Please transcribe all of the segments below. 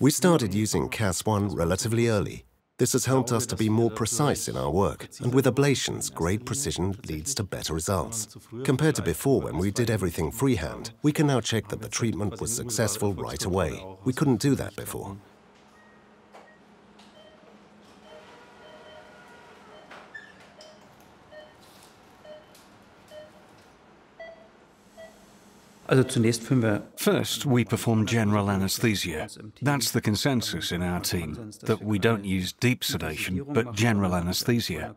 We started using CAS-One relatively early. This has helped us to be more precise in our work, and with ablations, great precision leads to better results. Compared to before when we did everything freehand, we can now check that the treatment was successful right away. We couldn't do that before. First, we perform general anesthesia. That's the consensus in our team, that we don't use deep sedation, but general anesthesia.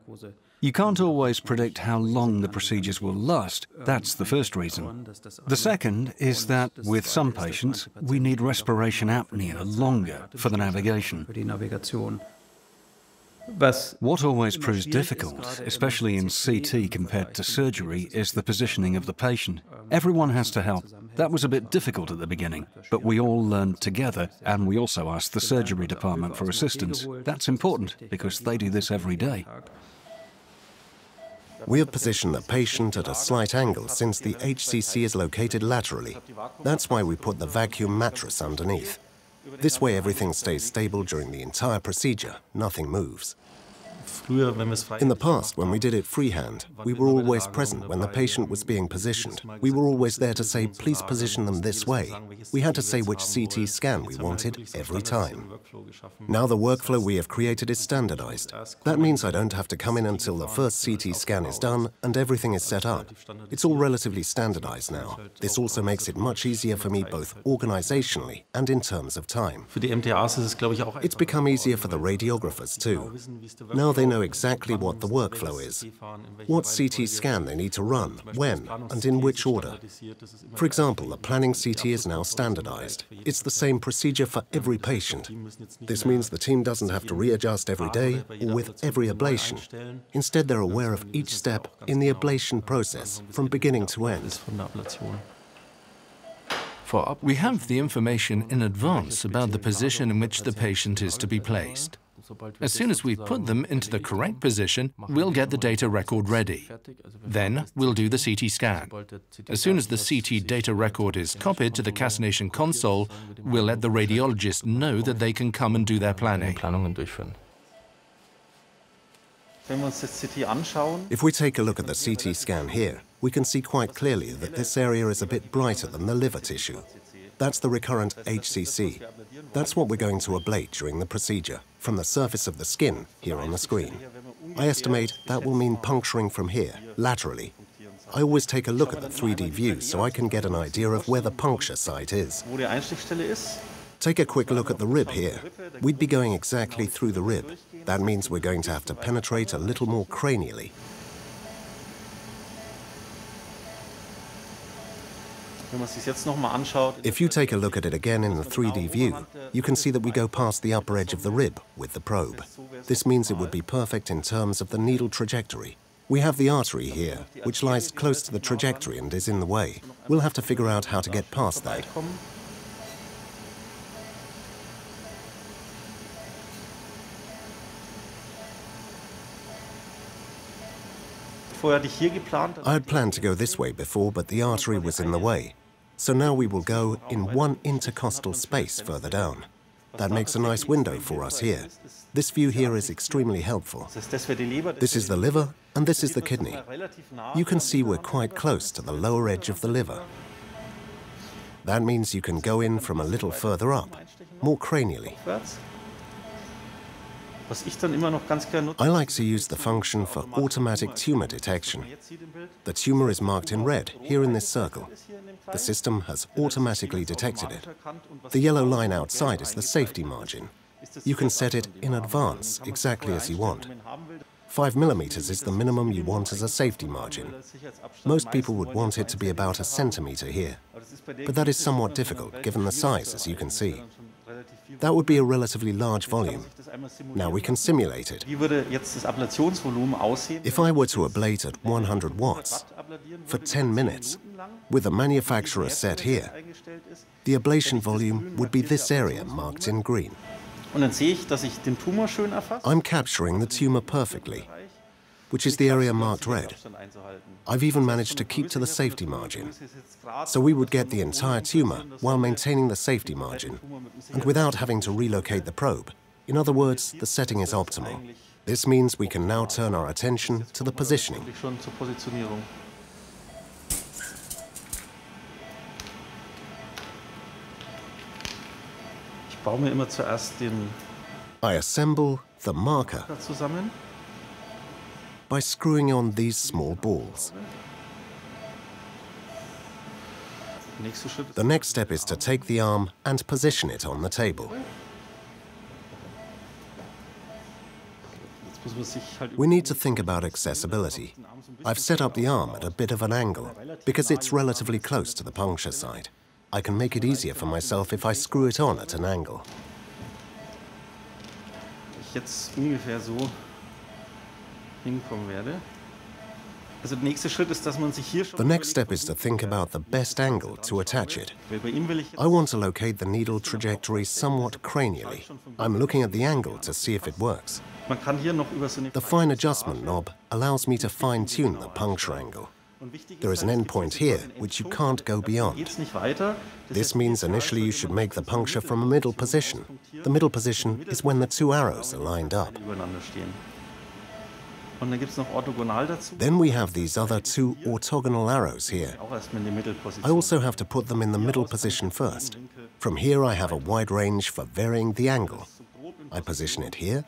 You can't always predict how long the procedures will last. That's the first reason. The second is that with some patients, we need respiration apnea longer for the navigation. What always proves difficult, especially in CT compared to surgery, is the positioning of the patient. Everyone has to help. That was a bit difficult at the beginning, but we all learned together, and we also asked the surgery department for assistance. That's important because they do this every day. We have positioned the patient at a slight angle since the HCC is located laterally. That's why we put the vacuum mattress underneath. This way everything stays stable during the entire procedure, nothing moves. In the past, when we did it freehand, we were always present when the patient was being positioned. We were always there to say, please position them this way. We had to say which CT scan we wanted every time. Now the workflow we have created is standardized. That means I don't have to come in until the first CT scan is done and everything is set up. It's all relatively standardized now. This also makes it much easier for me both organizationally and in terms of time. It's become easier for the radiographers too. Now they know exactly what the workflow is, what CT scan they need to run, when, and in which order. For example, the planning CT is now standardized. It's the same procedure for every patient. This means the team doesn't have to readjust every day or with every ablation. Instead, they're aware of each step in the ablation process from beginning to end. We have the information in advance about the position in which the patient is to be placed. As soon as we've put them into the correct position, we'll get the data record ready. Then we'll do the CT scan. As soon as the CT data record is copied to the Cascination console, we'll let the radiologist know that they can come and do their planning. If we take a look at the CT scan here, we can see quite clearly that this area is a bit brighter than the liver tissue. That's the recurrent HCC. That's what we're going to ablate during the procedure, from the surface of the skin here on the screen. I estimate that will mean puncturing from here, laterally. I always take a look at the 3D view so I can get an idea of where the puncture site is. Take a quick look at the rib here. We'd be going exactly through the rib. That means we're going to have to penetrate a little more cranially. If you take a look at it again in the 3D view, you can see that we go past the upper edge of the rib with the probe. This means it would be perfect in terms of the needle trajectory. We have the artery here, which lies close to the trajectory and is in the way. We'll have to figure out how to get past that. I had planned to go this way before, but the artery was in the way. So now we will go in one intercostal space further down. That makes a nice window for us here. This view here is extremely helpful. This is the liver, and this is the kidney. You can see we're quite close to the lower edge of the liver. That means you can go in from a little further up, more cranially. I like to use the function for automatic tumor detection. The tumor is marked in red here in this circle. The system has automatically detected it. The yellow line outside is the safety margin. You can set it in advance exactly as you want. 5 millimeters is the minimum you want as a safety margin. Most people would want it to be about a centimeter here, but that is somewhat difficult given the size, as you can see. That would be a relatively large volume. Now we can simulate it. If I were to ablate at 100 watts for 10 minutes, with the manufacturer set here, the ablation volume would be this area marked in green. I'm capturing the tumor perfectly. Which is the area marked red. I've even managed to keep to the safety margin. So we would get the entire tumor while maintaining the safety margin and without having to relocate the probe. In other words, the setting is optimal. This means we can now turn our attention to the positioning. baue mir immer zuerst den I assemble the marker. By screwing on these small balls. The next step is to take the arm and position it on the table. We need to think about accessibility. I've set up the arm at a bit of an angle because it's relatively close to the puncture site. I can make it easier for myself if I screw it on at an angle. Hier schon The next step is to think about the best angle to attach it. Weil bei ihm will ich I want to locate the needle trajectory somewhat cranially. I'm looking at the angle to see if it works. man kann hier noch über so eine The fine adjustment knob allows me to fine-tune the puncture angle. Und wichtig ist There is an halt, end point here, which you can't go beyond. geht's nicht weiter. Das This means initially you should make the puncture from a middle position. The middle position is when the two arrows are lined up. Then we have these other two orthogonal arrows here. Auch erstmal in die Mittelposition. I also have to put them in the middle position first. From here I have a wide range for varying the angle. I position it here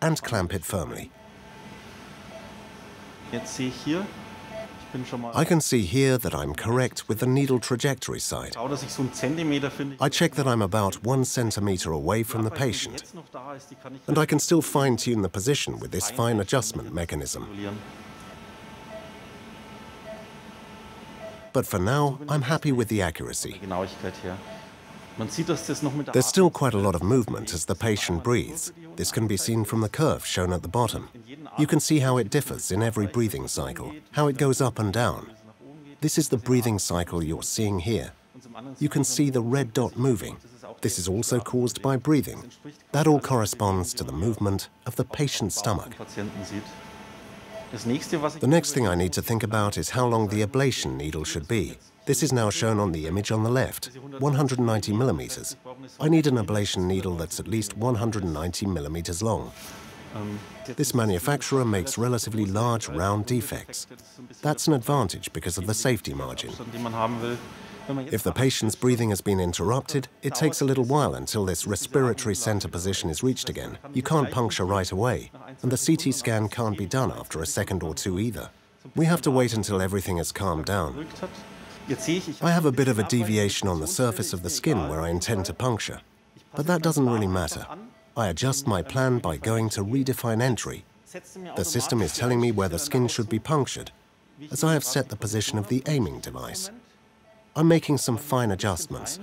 and clamp it firmly. Jetzt sehe ich hier, I can see here that I'm correct with the needle trajectory side. Schau, dass ich so einen Zentimeter finde. I check that I'm about one centimeter away from the patient, jetzt noch da ist, die kann ich and I can still fine tune the position with this fine adjustment mechanism. But for now, I'm happy with the accuracy. Genauigkeit her. Man sieht, dass das noch mit der There's still quite a lot of movement as the patient breathes. This can be seen from the curve shown at the bottom. You can see how it differs in every breathing cycle, how it goes up and down. This is the breathing cycle you're seeing here. You can see the red dot moving. This is also caused by breathing. That all corresponds to the movement of the patient's stomach. The next thing I need to think about is how long the ablation needle should be. This is now shown on the image on the left, 190 millimeters. I need an ablation needle that's at least 190 millimeters long. Um, this manufacturer makes relatively large round defects. That's an advantage because of the safety margin. die man haben will. Wenn man jetzt If the patient's breathing has been interrupted, it takes a little while until this respiratory center position is reached again. You can't puncture right away, and the CT scan can't be done after a second or two either. We have to wait until everything has calmed down. Gedrückt hat. Jetzt sehe ich, ich I have a bit of a deviation on the surface of the skin where I intend to puncture, but that doesn't really matter. I adjust my plan by going to redefine entry. The system is telling me where the skin should be punctured, as I have set the position of the aiming device. I'm making some fine adjustments.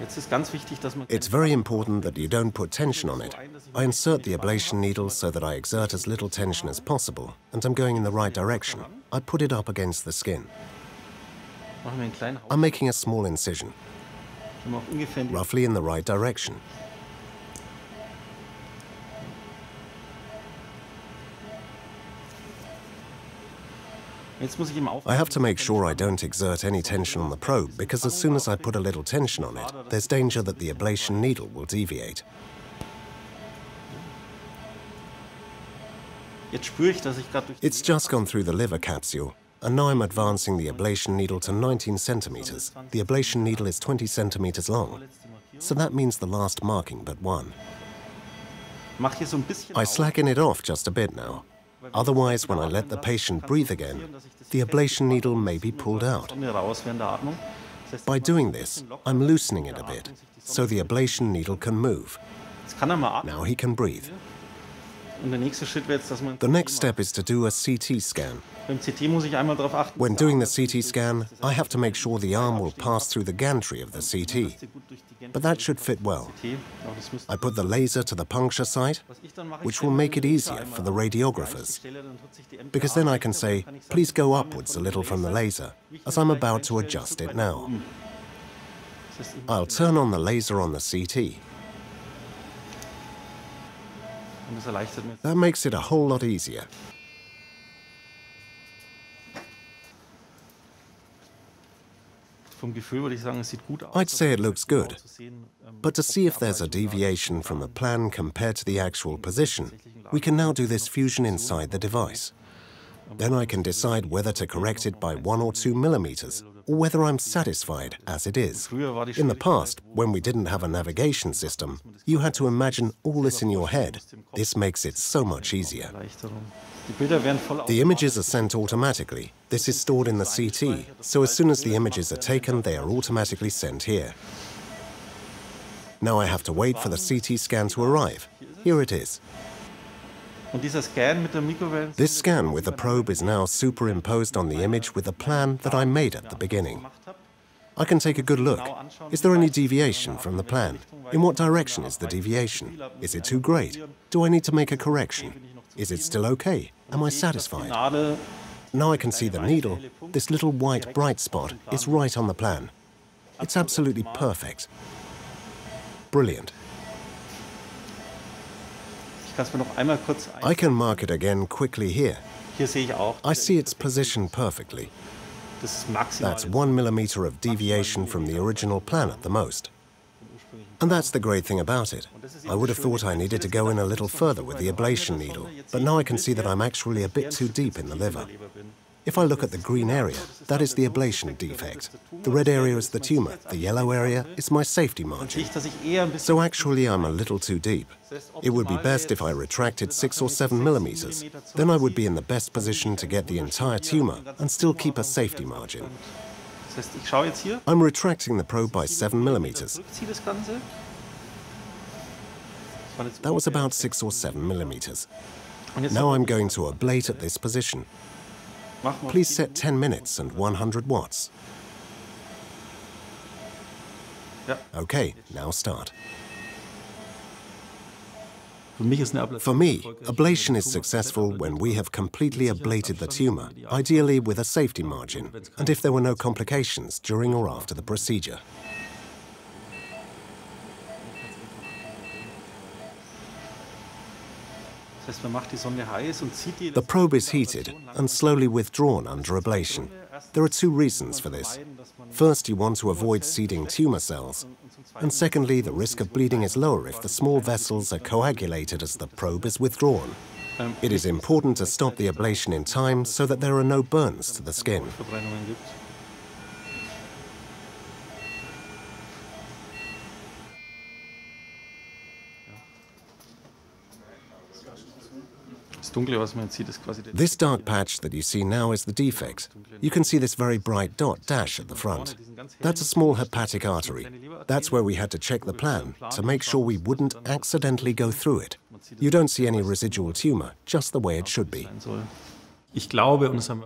It's very important that you don't put tension on it. I insert the ablation needle so that I exert as little tension as possible, and I'm going in the right direction. I put it up against the skin. machen wir einen kleinen Haus, I'm making a small incision, wenn wir auch ungefähr in die roughly in the right direction. I have to make sure I don't exert any tension on the probe because as soon as I put a little tension on it, there's danger that the ablation needle will deviate. Jetzt spüre ich, dass ich gerade durch die It's just gone through the liver capsule, and now I'm advancing the ablation needle to 19 centimeters. The ablation needle is 20 centimeters long, so that means the last marking but one. mach hier so ein bisschen I slacken it off just a bit now. Otherwise, when I let the patient breathe again, the ablation needle may be pulled out. By doing this, I'm loosening it a bit, so the ablation needle can move. Now he can breathe. The next step is to do a CT scan. Beim CT muss ich einmal darauf achten. When doing the CT scan, I have to make sure the arm will pass through the gantry of the CT. But that should fit well. I put the laser to the puncture site, which will make it easier for the radiographers. Because then I can say, please go upwards a little from the laser, as I'm about to adjust it now. I'll turn on the laser on the CT. That makes it a whole lot easier. I'd say it looks good, but to see if there's a deviation from the plan compared to the actual position, we can now do this fusion inside the device. Then I can decide whether to correct it by one or two millimeters, or whether I'm satisfied as it is. In the past, when we didn't have a navigation system, you had to imagine all this in your head. This makes it so much easier. The images are sent automatically. This is stored in the CT, so as soon as the images are taken, they are automatically sent here. Now I have to wait for the CT scan to arrive. Here it is. This scan with the probe is now superimposed on the image with the plan that I made at the beginning. I can take a good look. Is there any deviation from the plan? In what direction is the deviation? Is it too great? Do I need to make a correction? Is it still okay? Am I satisfied? Now I can see the needle. This little white bright spot is right on the plan. It's absolutely perfect. Brilliant. I can mark it again quickly here. I see its position perfectly. That's one millimeter of deviation from the original plan at the most. And that's the great thing about it. I would have thought I needed to go in a little further with the ablation needle, but now I can see that I'm actually a bit too deep in the liver. If I look at the green area, that is the ablation defect. The red area is the tumor. The yellow area is my safety margin. So actually I'm a little too deep. It would be best if I retracted six or seven millimeters. Then I would be in the best position to get the entire tumor and still keep a safety margin. I'm retracting the probe by seven millimeters. That was about six or seven millimeters. Now I'm going to ablate at this position. Please set 10 minutes and 100 watts. Okay, now start. For me, ablation is successful when we have completely ablated the tumor, ideally with a safety margin, and if there were no complications during or after the procedure. The probe is heated and slowly withdrawn under ablation. There are two reasons for this. First, you want to avoid seeding tumor cells. And secondly, the risk of bleeding is lower if the small vessels are coagulated as the probe is withdrawn. It is important to stop the ablation in time so that there are no burns to the skin. This dark patch that you see now is the defect. You can see this very bright dot dash at the front. That's a small hepatic artery. That's where we had to check the plan to make sure we wouldn't accidentally go through it. You don't see any residual tumor, just the way it should be.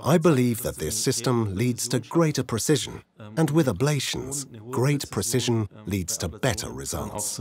I believe that this system leads to greater precision, and with ablations, great precision leads to better results.